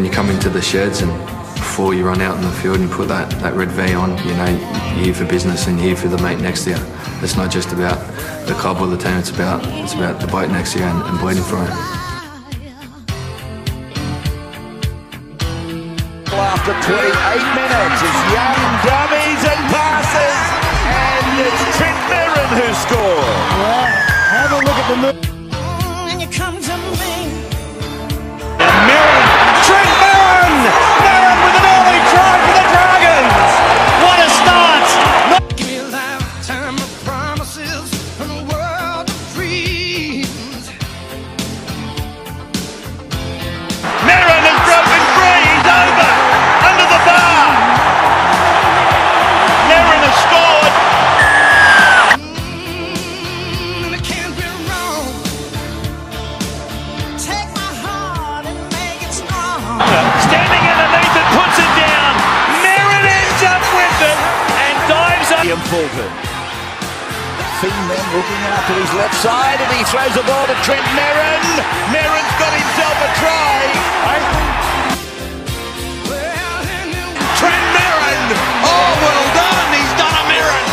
when you come into the sheds and before you run out in the field and put that, that red V on, you know, you're here for business and you're here for the mate next to you. It's not just about the club or the team, it's about, it's about the bloke next to you and, and bleeding for him. After 28 minutes, it's young dummies and passes, and it's Trent Merrin who scores. Well, have a look at the move. Fulton. Finn then looking out to his left side and he throws the ball to Trent Merrin. Merrin's got himself a try. Trent Merrin. Oh, well done. He's done a Merrin.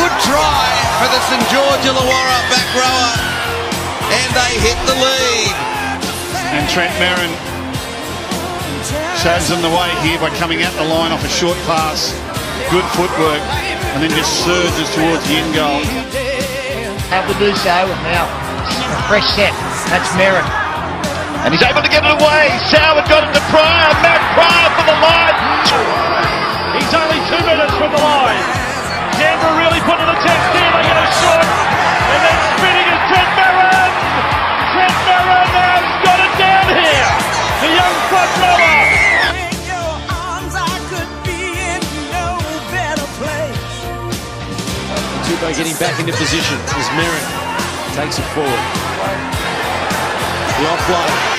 Good try for the St George Illawarra back rower. And they hit the lead. And Trent Merrin shows them the way here by coming out the line off a short pass. Good footwork. And then just surges towards the end goal. Have to do so, now a fresh set. That's Merrin. And he's able to get it away. Tupou getting back into position as Merrin takes it forward. The offload.